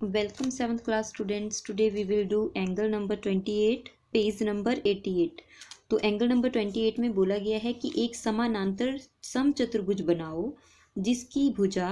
Welcome class students students. Today we will do angle number 28, page number 88. तो angle number 28 में बोला गया है कि एक समानांतर समचतुर्भुज बनाओ जिसकी भुजा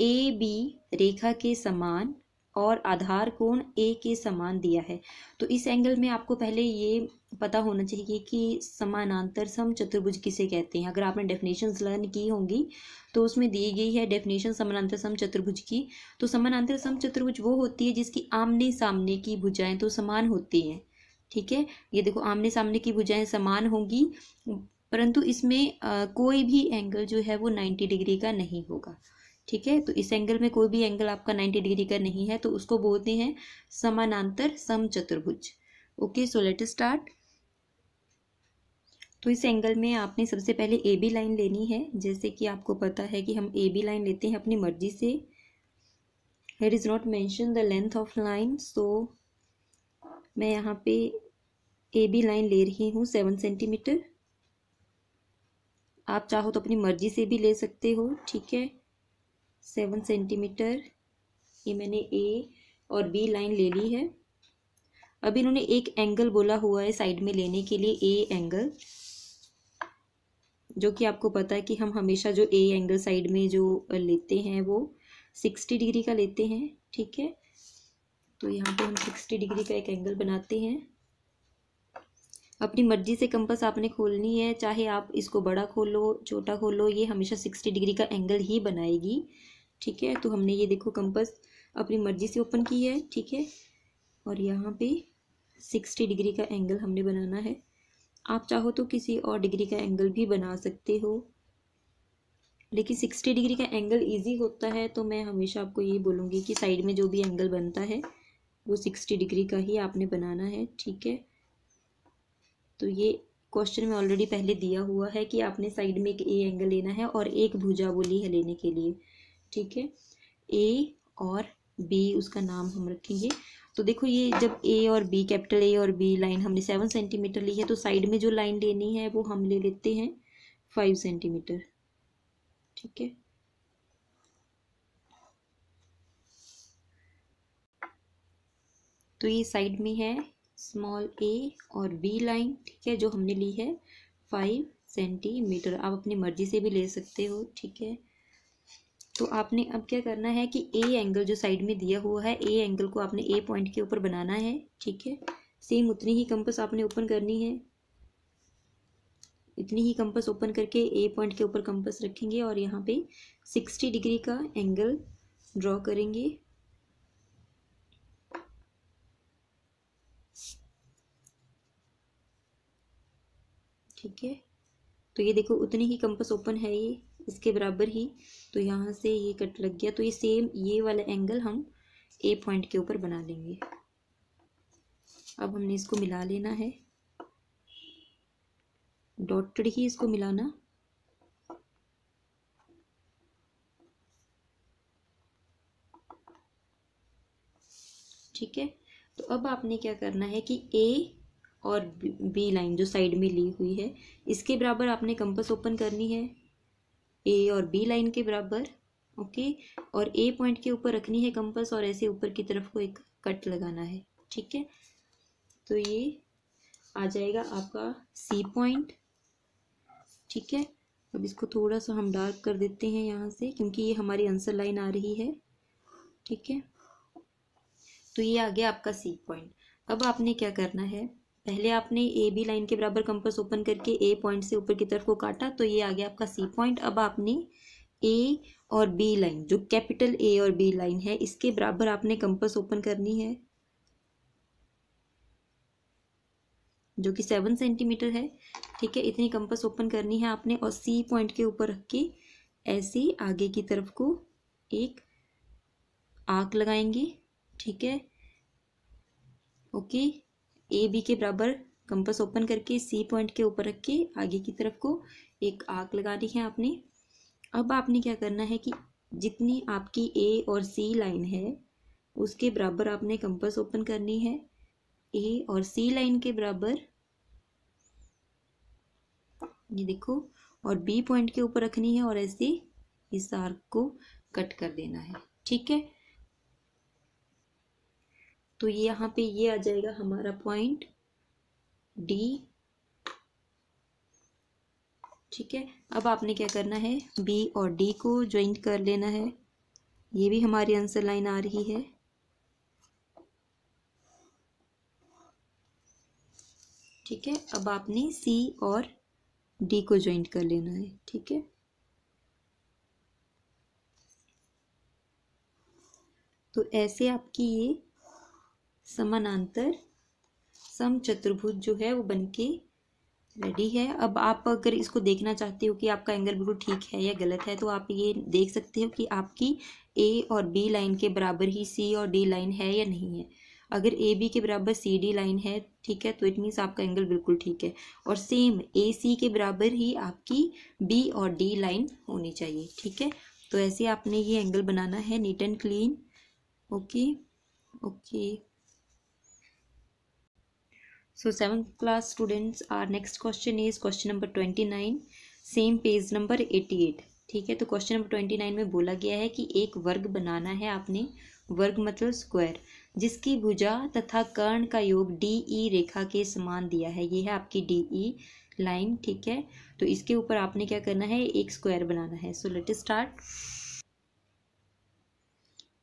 ए बी रेखा के समान और आधार कोण ए के समान दिया है तो इस एंगल में आपको पहले ये पता होना चाहिए कि समानांतर सम चतुर्भुज किसे कहते हैं। अगर आपने डेफिनेशंस लर्न की होंगी तो उसमें दी गई है डेफिनेशन समानांतर सम चतुर्भुज की। तो समानांतर सम चतुर्भुज वो होती है जिसकी आमने सामने की भुजाएँ तो समान होती हैं ठीक है? ये देखो आमने सामने की भुजाएँ समान होंगी परंतु इसमें आ, कोई भी एंगल जो है वो नाइन्टी डिग्री का नहीं होगा ठीक है? तो इस एंगल में कोई भी एंगल आपका नाइन्टी डिग्री का नहीं है तो उसको बोलते हैं समानांतर सम चतुर्भुज। ओके सो लेट स्टार्ट तो इस एंगल में आपने सबसे पहले ए बी लाइन लेनी है। जैसे कि आपको पता है कि हम ए बी लाइन लेते हैं अपनी मर्ज़ी से। Here is not mention the length of line so मैं यहाँ पे ए बी लाइन ले रही हूँ सेवन सेंटीमीटर आप चाहो तो अपनी मर्ज़ी से भी ले सकते हो, ठीक है? सेवन सेंटीमीटर ये मैंने ए और बी लाइन ले ली है। अब इन्होंने एक एंगल बोला हुआ है साइड में लेने के लिए ए एंगल जो कि आपको पता है कि हम हमेशा जो ए एंगल साइड में जो लेते हैं वो सिक्सटी डिग्री का लेते हैं, ठीक है? तो यहाँ पे हम सिक्सटी डिग्री का एक एंगल बनाते हैं। अपनी मर्ज़ी से कंपस आपने खोलनी है, चाहे आप इसको बड़ा खोलो, छोटा खोलो, ये हमेशा सिक्सटी डिग्री का एंगल ही बनाएगी, ठीक है? तो हमने ये देखो कंपस अपनी मर्ज़ी से ओपन की है, ठीक है? और यहाँ पे सिक्सटी डिग्री का एंगल हमने बनाना है। आप चाहो तो किसी और डिग्री का एंगल भी बना सकते हो। लेकिन सिक्सटी डिग्री का एंगल इजी होता है तो मैं हमेशा आपको ये बोलूँगी कि साइड में जो भी एंगल बनता है, वो सिक्सटी डिग्री का ही आपने बनाना है, ठीक है? तो ये क्वेश्चन में ऑलरेडी पहले दिया हुआ है कि आपने साइड में एक ए एंगल लेना है और एक भुजा बोली है लेने के लिए, ठीक है? ए और बी उसका नाम हम रखेंगे। तो देखो ये जब ए और बी कैपिटल ए और बी लाइन हमने सेवन सेंटीमीटर ली है तो साइड में जो लाइन लेनी है वो हम ले लेते हैं फाइव सेंटीमीटर ठीक है? तो ये साइड में है स्मॉल ए और बी लाइन ठीक है, जो हमने ली है फाइव सेंटीमीटर आप अपनी मर्ज़ी से भी ले सकते हो, ठीक है? तो आपने अब क्या करना है कि ए एंगल जो साइड में दिया हुआ है ए एंगल को आपने ए पॉइंट के ऊपर बनाना है, ठीक है? सेम उतनी ही कंपस आपने ओपन करनी है। इतनी ही कंपस ओपन करके ए पॉइंट के ऊपर कंपस रखेंगे और यहाँ पे सिक्सटी डिग्री का एंगल ड्रॉ करेंगे। ठीक है? तो ये देखो, उतनी ही कंपस ओपन है ये। इसके बराबर ही तो यहाँ से ये कट लग गया। तो ये सेम ये वाला एंगल हम ए पॉइंट के ऊपर बना लेंगे। अब हमने इसको मिला लेना है। डॉटेड ही इसको मिलाना। ठीक है? तो अब आपने क्या करना है कि ए और बी लाइन जो साइड में ली हुई है, इसके बराबर आपने कंपस ओपन करनी है। ए और बी लाइन के बराबर ओके और ए पॉइंट के ऊपर रखनी है कंपस और ऐसे ऊपर की तरफ़ को एक कट लगाना है, ठीक है? तो ये आ जाएगा आपका सी पॉइंट ठीक है? अब इसको थोड़ा सा हम डार्क कर देते हैं यहाँ से, क्योंकि ये हमारी आंसर लाइन आ रही है, ठीक है? तो ये आ गया आपका सी पॉइंट अब आपने क्या करना है? पहले आपने ए बी लाइन के बराबर कंपास ओपन करके ए पॉइंट से ऊपर की तरफ़ को काटा तो ये आ गया आपका सी पॉइंट अब आपने ए और बी लाइन जो कैपिटल ए और बी लाइन है, इसके बराबर आपने कंपास ओपन करनी है, जो कि सेवन सेंटीमीटर है। ठीक है, इतनी कंपास ओपन करनी है आपने और सी पॉइंट के ऊपर रख के ऐसे आगे की तरफ़ को एक आग लगाएँगे। ठीक है, ओके। ए, बी के बराबर कंपस ओपन करके सी पॉइंट के ऊपर रख के, आगे की तरफ़ को एक आग लगानी है आपने। अब आपने क्या करना है कि जितनी आपकी ए और सी लाइन है, उसके बराबर आपने कंपस ओपन करनी है। ए और सी लाइन के बराबर, ये देखो, और बी पॉइंट के ऊपर रखनी है और ऐसे इस आर्क को कट कर देना है। ठीक है? तो ये यहाँ पे ये आ जाएगा हमारा पॉइंट डी ठीक है? अब आपने क्या करना है? बी और डी को ज्वाइंट कर लेना है। ये भी हमारी आंसर लाइन आ रही है। ठीक है? अब आपने सी और डी को ज्वाइंट कर लेना है। ठीक है? तो ऐसे आपकी ये समानांतर सम चतुर्भुज जो है वो बनके रेडी है। अब आप अगर इसको देखना चाहते हो कि आपका एंगल बिल्कुल ठीक है या गलत है तो आप ये देख सकते हो कि आपकी ए और बी लाइन के बराबर ही सी और डी लाइन है या नहीं है। अगर ए बी के बराबर सी डी लाइन है, ठीक है तो इट मीन्स आपका एंगल बिल्कुल ठीक है। और सेम ए सी के बराबर ही आपकी बी और डी लाइन होनी चाहिए, ठीक है? तो ऐसे आपने ये एंगल बनाना है neat and clean okay okay so, seventh class students, our next question is question number 29 same page number 88 ठीक है तो क्वेश्चन नंबर 29 में बोला गया है कि एक वर्ग बनाना है आपने, वर्ग मतलब स्क्वायर जिसकी भुजा तथा कर्ण का योग डी ई रेखा के समान दिया है। ये है आपकी डी ई लाइन ठीक है? तो इसके ऊपर आपने क्या करना है? एक स्क्वायर बनाना है। सो लेट स्टार्ट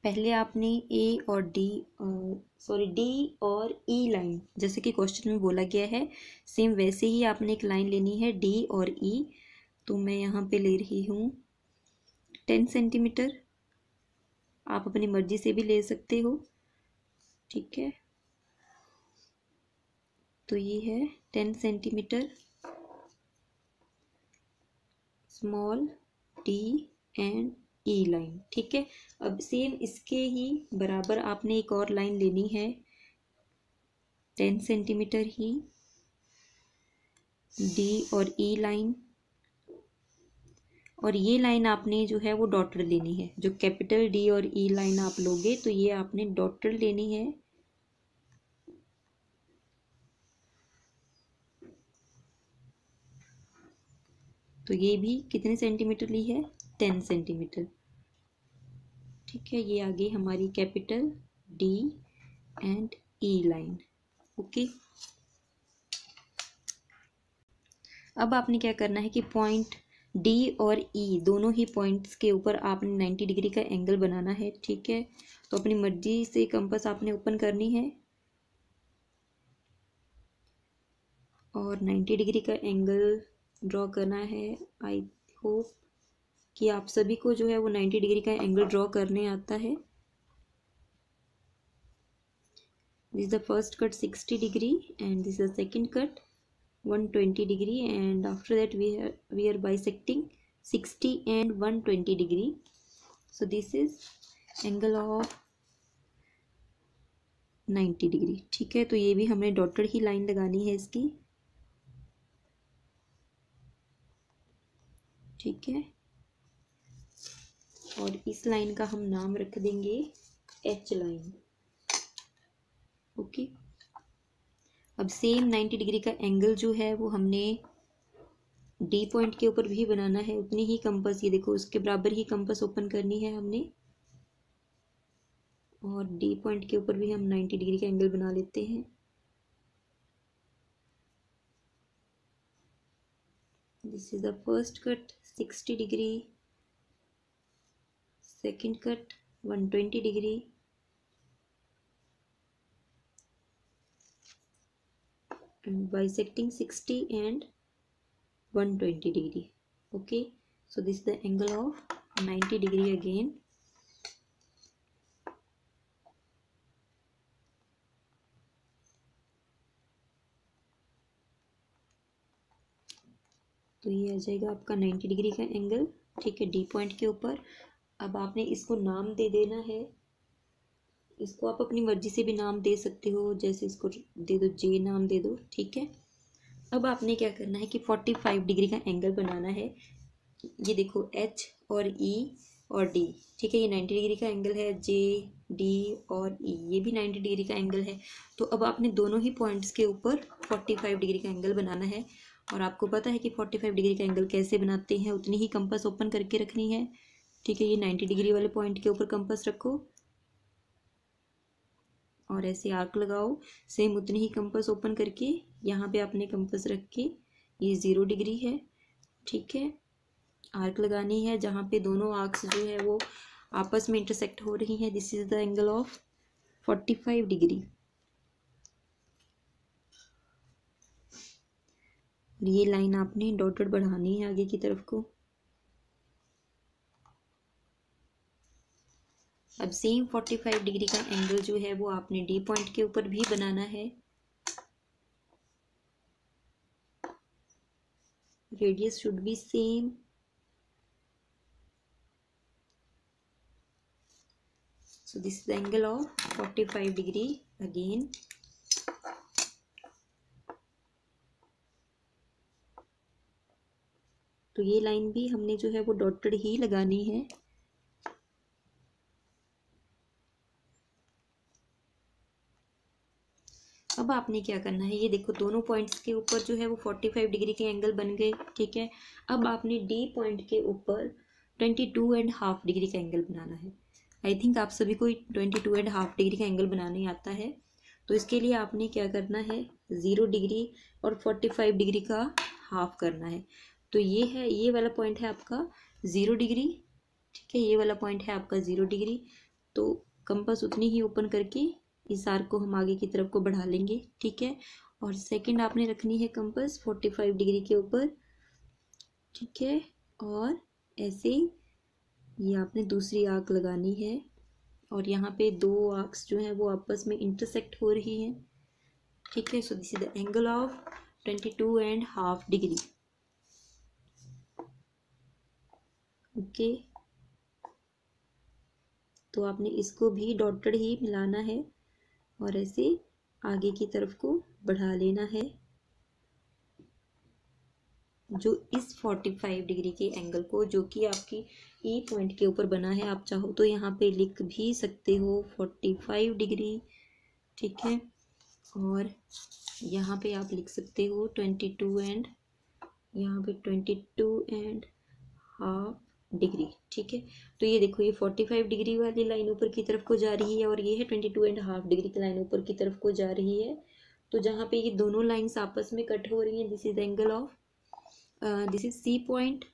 पहले आपने ए और डी सॉरी डी और ई e लाइन जैसे कि क्वेश्चन में बोला गया है सेम वैसे ही आपने एक लाइन लेनी है डी और ई e, तो मैं यहाँ पे ले रही हूँ टेन सेंटीमीटर आप अपनी मर्ज़ी से भी ले सकते हो ठीक है? तो ये है ten centimetre small D and E line, ठीक है? अब सेम इसके ही बराबर आपने एक और लाइन लेनी है। टेन सेंटीमीटर ही। डी और ई e लाइन। और ये लाइन आपने जो है वो डॉटर लेनी है। जो कैपिटल डी और ई e लाइन आप लोगे तो ये आपने डॉटर लेनी है। तो ये भी कितने सेंटीमीटर ली है? टेन सेंटीमीटर ठीक है ये आ गई हमारी capital D and E line okay अब आपने क्या करना है कि पॉइंट डी और ई e, दोनों ही पॉइंट्स के ऊपर आपने नाइन्टी डिग्री का एंगल बनाना है ठीक है? तो अपनी मर्ज़ी से कंपस आपने ओपन करनी है। और नाइन्टी डिग्री का एंगल ड्रॉ करना है आई होप कि आप सभी को जो है वो नाइन्टी डिग्री का एंगल ड्रॉ करने आता है। This the first cut sixty degree and this the second cut one twenty degree and after that we we are bisecting sixty and one twenty degree. So this is angle of ninety degree. ठीक है तो ये भी हमने dotted ही line लगानी है इसकी। ठीक है और इस लाइन का हम नाम रख देंगे एच लाइन ओके अब सेम नाइन्टी डिग्री का एंगल जो है, वो हमने डी पॉइंट के ऊपर भी बनाना है। उतनी ही कंपस ये देखो, उसके बराबर ही कंपस ओपन करनी है हमने। और डी पॉइंट के ऊपर भी हम नाइन्टी डिग्री का एंगल बना लेते हैं। This is the first cut sixty degree second cut 120 degree. And bisecting sixty and 120 degree okay so this the angle of 90 degree again तो ये आ जाएगा आपका 90 डिग्री का एंगल ठीक है? डी पॉइंट के ऊपर। अब आपने इसको नाम दे देना है। इसको आप अपनी मर्ज़ी से भी नाम दे सकते हो जैसे इसको दे दो जे नाम दे दो ठीक है? अब आपने क्या करना है कि फोर्टी फाइव डिग्री का एंगल बनाना है। ये देखो एच और ई e और डी ठीक है? ये नाइन्टी डिग्री का एंगल है जे डी और ई e, ये भी नाइन्टी डिग्री का एंगल है। तो अब आपने दोनों ही पॉइंट्स के ऊपर फोर्टी फाइव डिग्री का एंगल बनाना है। और आपको पता है कि फोर्टी फाइव डिग्री का एंगल कैसे बनाते हैं उतनी ही कंपस ओपन करके रखनी है। ठीक है, ये नाइन्टी डिग्री वाले पॉइंट के ऊपर कंपस रखो। और ऐसे आर्क लगाओ। सेम उतनी ही कंपस ओपन करके यहाँ पे आपने कंपस रख के ये ज़ीरो डिग्री है, ठीक है? आर्क लगानी है जहाँ पे दोनों आर्क्स जो है वो आपस में इंटरसेक्ट हो रही हैं। This is the angle of forty five degree ये लाइन आपने डॉटेड बढ़ानी है आगे की तरफ़ को। अब सेम फोर्टी फाइव डिग्री का एंगल जो है, वो आपने डी पॉइंट के ऊपर भी बनाना है। Radius should be same so, this is the angle of 45 degree again. तो ये लाइन भी हमने जो है, वो डॉटेड ही लगानी है। अब आपने क्या करना है? ये देखो, दोनों पॉइंट्स के ऊपर जो है वो फोर्टी फाइव डिग्री के एंगल बन गए, ठीक है? अब आपने डी पॉइंट के ऊपर twenty two and half degree का एंगल बनाना है। आई थिंक आप सभी को twenty two and half degree का एंगल बनाने आता है। तो इसके लिए आपने क्या करना है? ज़ीरो डिग्री और फोर्टी फाइव डिग्री का हाफ़ करना है। तो ये है, ये वाला पॉइंट है आपका ज़ीरो डिग्री ठीक है? ये वाला पॉइंट है आपका ज़ीरो डिग्री तो कंपास उतनी ही ओपन करके इस आर्क को हम आगे की तरफ़ को बढ़ा लेंगे, ठीक है? और सेकंड आपने रखनी है कंपास फोर्टी फाइव डिग्री के ऊपर, ठीक है? और ऐसे ही ये आपने दूसरी आग लगानी है और यहाँ पे दो आर्क्स जो हैं वो आपस में इंटरसेक्ट हो रही हैं, ठीक है? So this is the angle of twenty two and half degree okay तो आपने इसको भी डॉटेड ही मिलाना है। और ऐसे आगे की तरफ़ को बढ़ा लेना है, जो इस 45 डिग्री के एंगल को, जो कि आपकी ई पॉइंट के ऊपर बना है। आप चाहो तो यहाँ पे लिख भी सकते हो 45 डिग्री ठीक है? और यहाँ पे आप लिख सकते हो 22 एंड यहाँ पे 22 एंड हाफ़ डिग्री, ठीक है? तो ये देखो, ये 45 डिग्री वाली लाइन ऊपर की तरफ़ को जा रही है और ये है 22 एंड हाफ़ डिग्री की लाइन ऊपर की तरफ़ को जा रही है। तो जहाँ पे ये दोनों लाइंस आपस में कट हो रही हैं this is angle of this is C point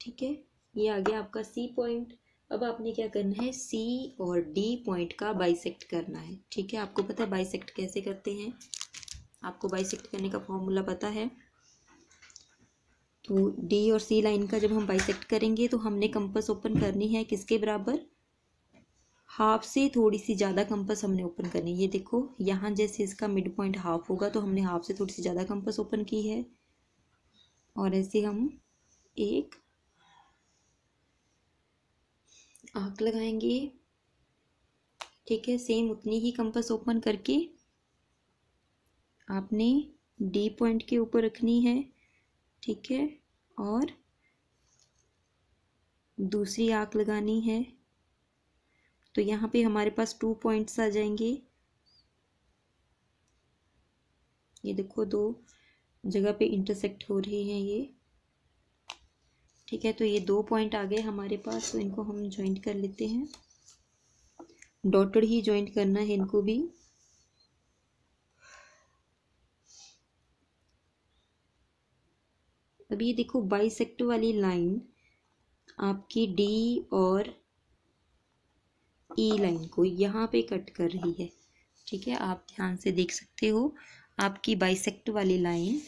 ठीक है? ये आ गया आपका सी पॉइंट अब आपने क्या करना है? सी और डी पॉइंट का बाइसेक्ट करना है, ठीक है? आपको पता है बाइसेक्ट कैसे करते हैं? आपको बाइसेक्ट करने का फॉर्मूला पता है? तो डी और सी लाइन का जब हम बाइसेक्ट करेंगे तो हमने कंपस ओपन करनी है किसके बराबर? हाफ़ से थोड़ी सी ज़्यादा कंपस हमने ओपन करनी है। ये देखो, यहाँ जैसे इसका मिड पॉइंट हाफ़ होगा तो हमने हाफ़ से थोड़ी सी ज़्यादा कंपस ओपन की है। और ऐसे हम एक आँख लगाएँगे। ठीक है सेम उतनी ही कंपस ओपन करके आपने डी पॉइंट के ऊपर रखनी है। ठीक है? और दूसरी आग लगानी है। तो यहाँ पे हमारे पास टू पॉइंट्स आ जाएँगे। ये देखो, दो जगह पे इंटरसेक्ट हो रही हैं ये। ठीक है तो ये दो पॉइंट आ गए हमारे पास तो इनको हम ज्वाइंट कर लेते हैं। डॉटेड ही ज्वाइंट करना है इनको भी। अब ये देखो बाइसेक्ट वाली लाइन आपकी डी और ई e लाइन को यहाँ पे कट कर रही है। ठीक है, आप ध्यान से देख सकते हो। आपकी बाइसेक्ट वाली लाइन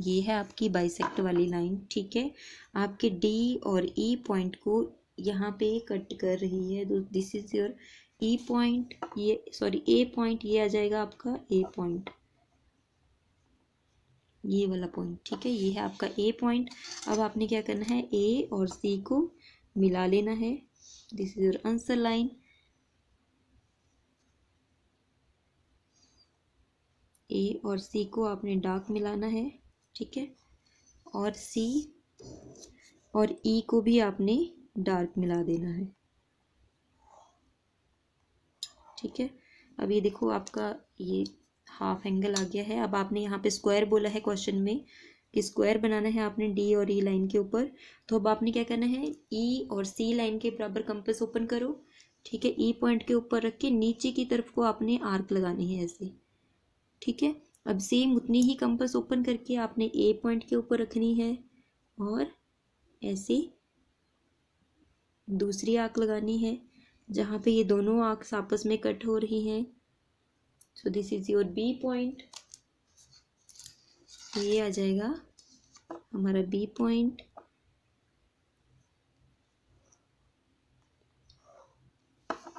ये है आपकी बाइसेक्ट वाली लाइन ठीक है? आपके डी और ई e पॉइंट को यहाँ पे कट कर रही है। This is your E point ये सॉरी ए पॉइंट ये आ जाएगा आपका ए पॉइंट ये वाला पॉइंट ठीक है? ये है आपका ए पॉइंट अब आपने क्या करना है? ए और सी को मिला लेना है. This is your answer line A और सी को आपने डार्क मिलाना है, ठीक है? और सी और ई e को भी आपने डार्क मिला देना है, ठीक है? अब ये देखो आपका ये हाफ़ एंगल आ गया है। अब आपने यहाँ पे स्क्वायर बोला है क्वेश्चन में कि स्क्वायर बनाना है आपने डी और ई e लाइन के ऊपर। तो अब आपने क्या करना है? ई e और सी लाइन के बराबर कंपस ओपन करो, ठीक है? ई e पॉइंट के ऊपर रख के नीचे की तरफ़ को आपने आर्क लगानी है ऐसे, ठीक है? अब सेम उतनी ही कंपस ओपन करके आपने ए पॉइंट के ऊपर रखनी है और ऐसे दूसरी आँख लगानी है, जहाँ पे ये दोनों आर्क्स आपस में कट हो रही हैं। So this is your B point ये आ जाएगा हमारा बी पॉइंट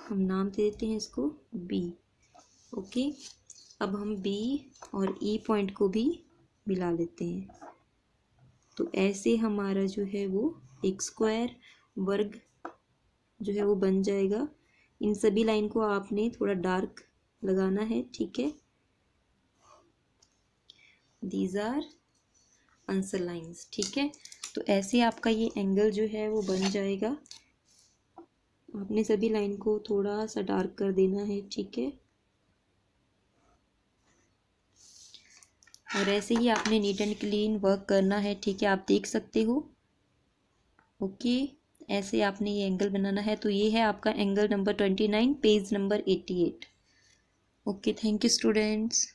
हम नाम दे देते हैं इसको बी ओके अब हम बी और ई e पॉइंट को भी मिला लेते हैं. तो ऐसे हमारा जो है वो एक स्क्वायर वर्ग जो है वो बन जाएगा. इन सभी लाइन को आपने थोड़ा डार्क लगाना है, ठीक है? दीज आर आंसर लाइंस ठीक है? तो ऐसे आपका ये एंगल जो है वो बन जाएगा। आपने सभी लाइन को थोड़ा सा डार्क कर देना है, ठीक है? और ऐसे ही आपने नीट एंड क्लीन वर्क करना है, ठीक है? आप देख सकते हो। ओके ऐसे आपने ये एंगल बनाना है तो ये है आपका angle number twenty nine page number eighty eight okay thank you students